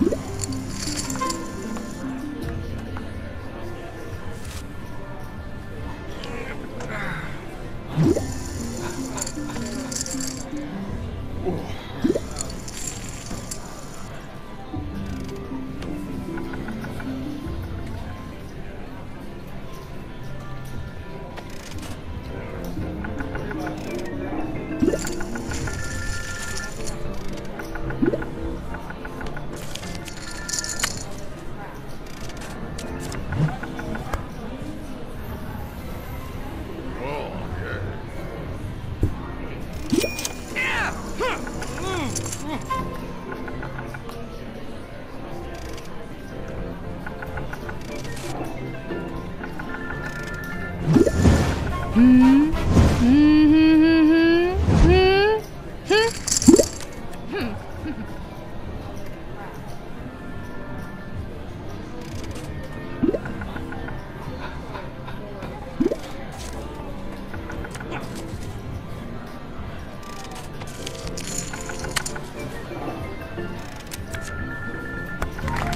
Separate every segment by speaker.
Speaker 1: Yeah. Hmm? Hmm, hmm, hmm, hmm.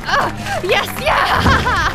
Speaker 1: Ah, yes, yeah!